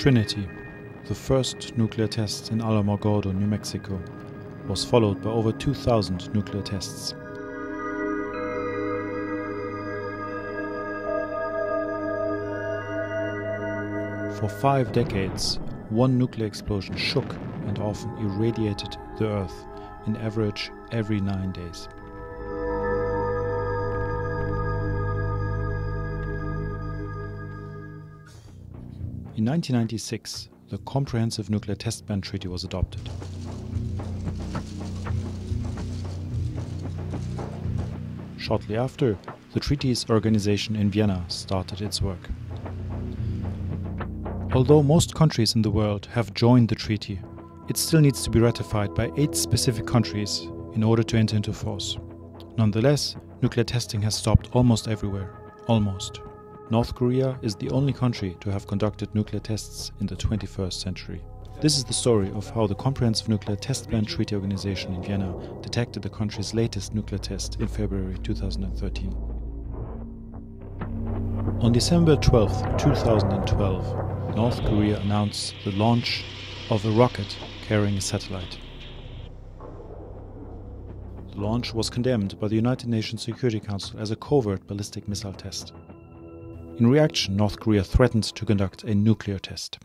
Trinity, the first nuclear test in Alamogordo, New Mexico, was followed by over 2,000 nuclear tests. For five decades, one nuclear explosion shook and often irradiated the Earth, in average every nine days. In 1996, the Comprehensive Nuclear Test Ban Treaty was adopted. Shortly after, the treaty's organization in Vienna started its work. Although most countries in the world have joined the treaty, it still needs to be ratified by eight specific countries in order to enter into force. Nonetheless, nuclear testing has stopped almost everywhere. Almost. North Korea is the only country to have conducted nuclear tests in the 21st century. This is the story of how the Comprehensive Nuclear Test Ban Treaty Organization in Vienna detected the country's latest nuclear test in February 2013. On December 12, 2012, North Korea announced the launch of a rocket carrying a satellite. The launch was condemned by the United Nations Security Council as a covert ballistic missile test. In reaction, North Korea threatened to conduct a nuclear test.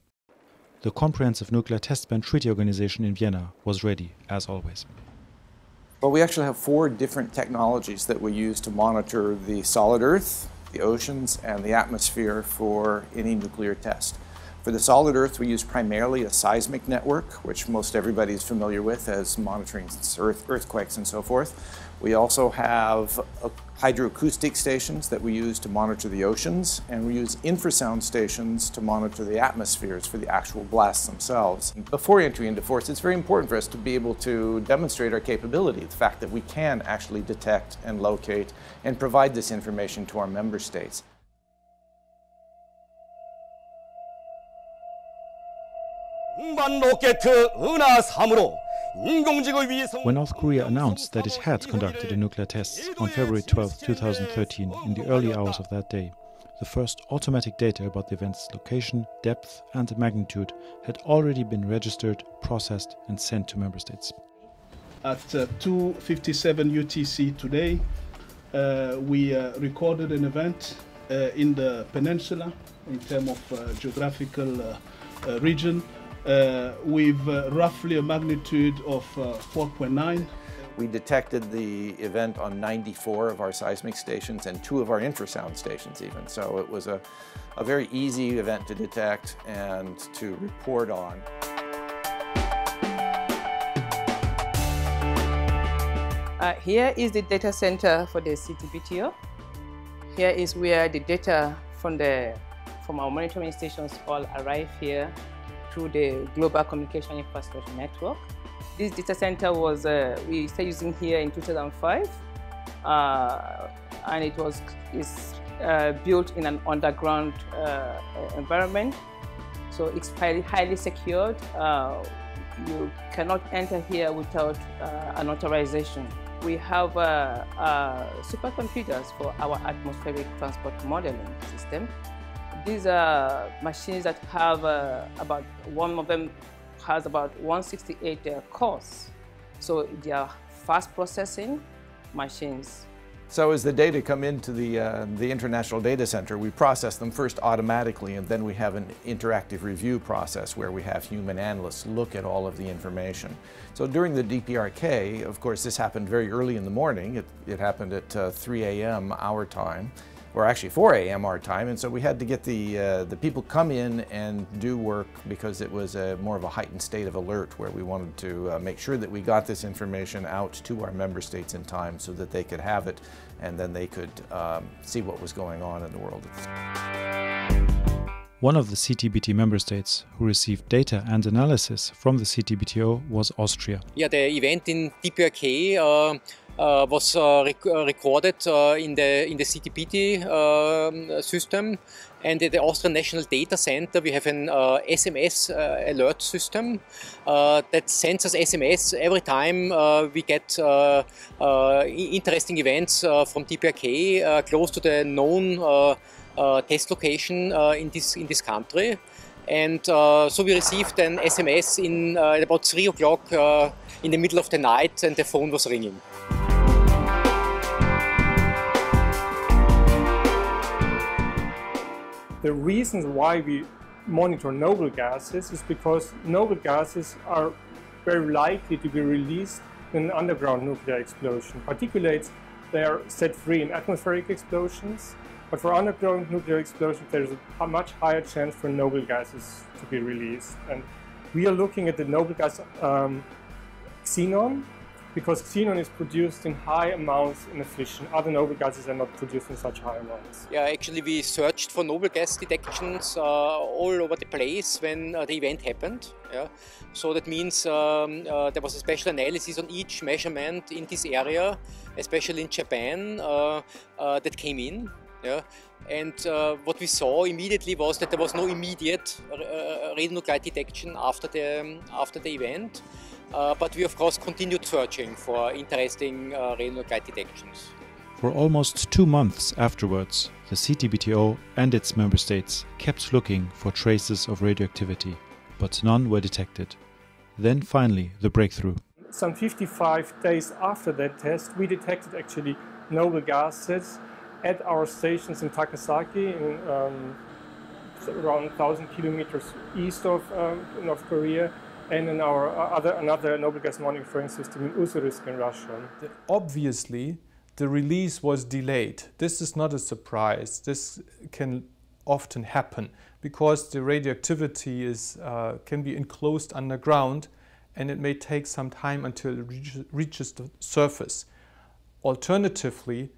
The Comprehensive Nuclear Test Ban Treaty Organization in Vienna was ready, as always. Well, we actually have four different technologies that we use to monitor the solid Earth, the oceans, and the atmosphere for any nuclear test. For the solid Earth, we use primarily a seismic network, which most everybody is familiar with as monitoring earth, earthquakes and so forth. We also have uh, hydroacoustic stations that we use to monitor the oceans, and we use infrasound stations to monitor the atmospheres for the actual blasts themselves. Before entry into force, it's very important for us to be able to demonstrate our capability, the fact that we can actually detect and locate and provide this information to our member states. When North Korea announced that it had conducted a nuclear test on February 12, 2013, in the early hours of that day, the first automatic data about the event's location, depth, and magnitude had already been registered, processed, and sent to member states. At uh, 2:57 UTC today, uh, we uh, recorded an event uh, in the peninsula in terms of uh, geographical uh, region uh, with uh, roughly a magnitude of uh, 4.9. We detected the event on 94 of our seismic stations and two of our infrasound stations even. So it was a, a very easy event to detect and to report on. Uh, here is the data center for the CTBTO. Here is where the data from, the, from our monitoring stations all arrive here through the Global Communication Infrastructure Network. This data center was, uh, we started using here in 2005, uh, and it was is, uh, built in an underground uh, environment. So it's highly, highly secured. Uh, you cannot enter here without uh, an authorization. We have supercomputers for our atmospheric transport modeling system. These are machines that have uh, about, one of them has about 168 uh, cores. So they are fast processing machines. So as the data come into the, uh, the International Data Center, we process them first automatically and then we have an interactive review process where we have human analysts look at all of the information. So during the DPRK, of course this happened very early in the morning, it, it happened at uh, 3 a.m. our time, or actually 4 a.m. our time, and so we had to get the, uh, the people come in and do work because it was a, more of a heightened state of alert where we wanted to uh, make sure that we got this information out to our member states in time so that they could have it and then they could um, see what was going on in the world. One of the CTBT member states who received data and analysis from the CTBTO was Austria. Yeah, the event in DPRK uh, uh, was uh, rec recorded uh, in the in the CTBT um, system, And at the Austrian National Data Center, we have an uh, SMS uh, alert system uh, that sends us SMS every time uh, we get uh, interesting events from DPRK close to the known test location in this in this country. And so we received an SMS in about three o'clock in the middle of the night, and the phone was ringing. The reasons why we monitor noble gases is because noble gases are very likely to be released in an underground nuclear explosion. Particulates, they are set free in atmospheric explosions, but for underground nuclear explosions, there's a much higher chance for noble gases to be released. And we are looking at the noble gas um, xenon, because xenon is produced in high amounts in a fission. Other noble gases are not produced in such high amounts. Yeah, actually we searched for noble gas detections uh, all over the place when uh, the event happened. Yeah. So that means um, uh, there was a special analysis on each measurement in this area, especially in Japan, uh, uh, that came in. Yeah. And uh, what we saw immediately was that there was no immediate radionuclide detection after the, um, after the event. Uh, but we of course continued searching for interesting uh, radionuclide detections. For almost two months afterwards, the CTBTO and its member states kept looking for traces of radioactivity, but none were detected. Then finally, the breakthrough. Some 55 days after that test, we detected actually noble gases at our stations in Takasaki, in, um, around 1,000 kilometers east of um, North Korea, and in our uh, other another noble gas monitoring system in Ussuriysk in Russia. Obviously, the release was delayed. This is not a surprise. This can often happen because the radioactivity is, uh, can be enclosed underground and it may take some time until it reaches the surface. Alternatively,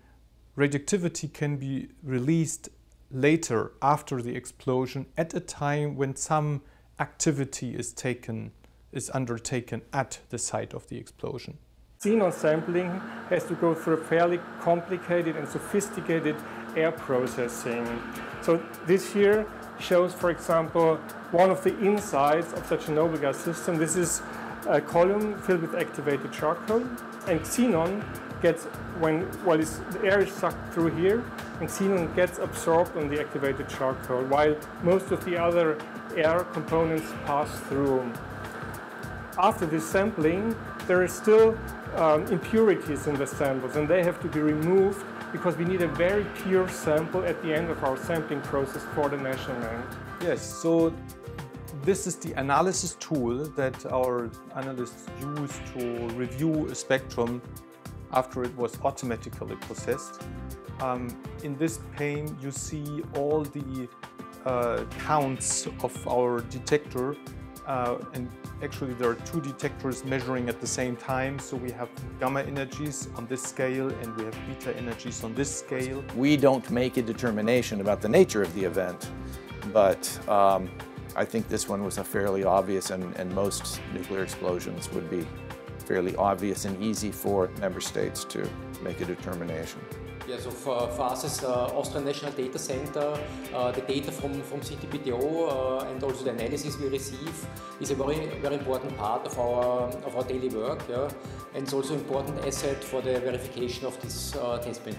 radioactivity can be released later after the explosion at a time when some activity is taken is undertaken at the site of the explosion. Xenon sampling has to go through a fairly complicated and sophisticated air processing. So this here shows, for example, one of the insides of such a noble gas system. This is a column filled with activated charcoal, and xenon gets when well, the air is sucked through here, and xenon gets absorbed on the activated charcoal, while most of the other air components pass through. After this sampling, there are still um, impurities in the samples, and they have to be removed because we need a very pure sample at the end of our sampling process for the measurement. Yes, so this is the analysis tool that our analysts use to review a spectrum after it was automatically processed. Um, in this pane you see all the uh, counts of our detector uh, and actually there are two detectors measuring at the same time so we have gamma energies on this scale and we have beta energies on this scale. We don't make a determination about the nature of the event but um, I think this one was a fairly obvious and, and most nuclear explosions would be fairly obvious and easy for member states to make a determination. Yeah, so for, for us as uh, Austrian National Data Center, uh, the data from, from CTBTO uh, and also the analysis we receive is a very, very important part of our, of our daily work. Yeah? And it's also an important asset for the verification of this uh, test bench